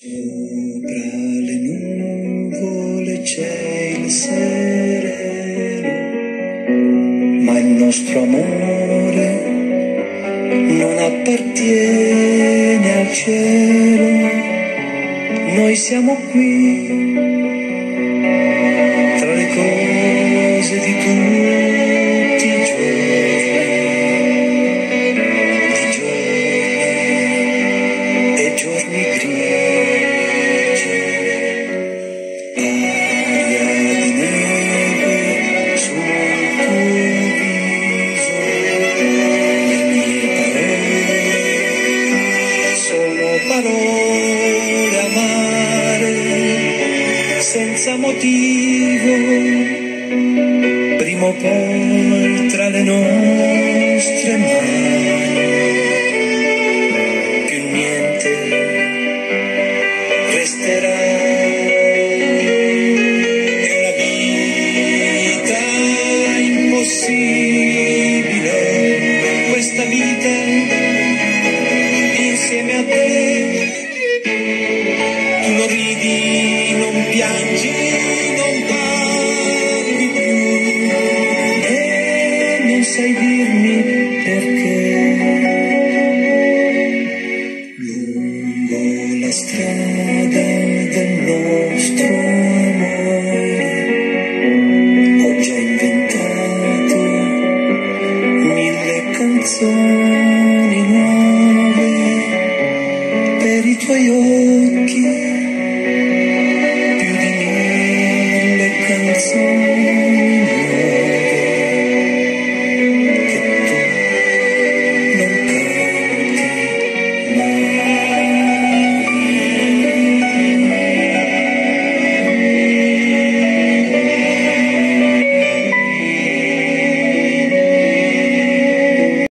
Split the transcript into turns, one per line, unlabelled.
Sopra le nuvole c'è il sereno, ma il nostro amore non appartiene al cielo. Noi siamo qui, senza motivo, prima poi tra le nostre mani, più niente resterà. Una vita impossibile, sai dirmi perché. Lungo la strada del nostro amore ho già inventato mille canzoni nuove per i tuoi occhi